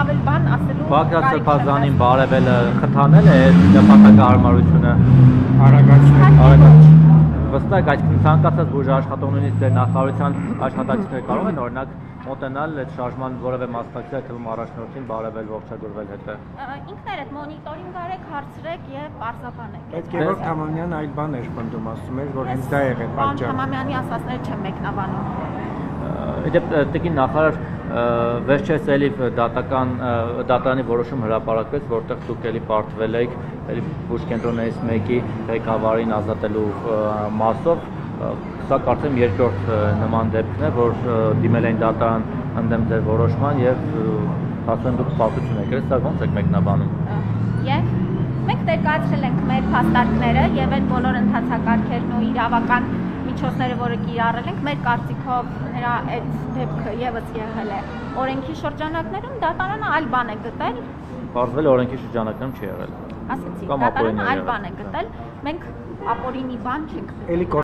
ավել բան ասելու չեմ Սրբազանին բարևելը խթանել է այդ նպատակահարմարությունը։ Արագացնել Արագ վստահ այսինքն ցանկացած բուժ աշխատողներից դեր նախարարության աշխատակիցները կարող են օրինակ մոտենալ այդ շարժման որևէ մասնակցել թվում առաջնորդին բարևել ողջագուրվել հետը։ ինքներդ մոնիտորինգ արեք, հարցրեք եւ պարզաբանեք։ Այդ Գևորգ Թամանյանն այլ բան էր պնդում, ասում էր, որ հենց դա եղել պատճառը։ Թամամյանի ասածները չեմ մեկնաբանում։ Իդեպ տիկին նախարար վերջերս էլի դատական դատարանի որոշում հրապարակվեց, որտեղ դուք էլի պարտվել եք էլի բուժ կենտրոններից մեկի ղեկավարին ազատելու մասով Սա կարծեմ երկրորդ նման դեպքն է, որ դիմել են դատարան ընդդեմ ձեր որոշման եւ ը, ասում դուք պարտություն եք, սա ո՞նց եք մեկնաբանում։ Եվ մենք ներկայացրել ենք մեր փաստարկները եւ այդ բոլոր ընթացակարգերն ու իրավական միջոցները, որը կիրառել ենք, մեր կարծիքով նրա այդ դեպքը եւս եղել է օրենքի շրջանակներում դատարանը այլ բան է գտել, Պարզվել է օրենքի շրջանակներում չի եղել։ ասացի, դատարանը այլ բան է հա։ գտել, մենք ապօրինի բան չենք Էլի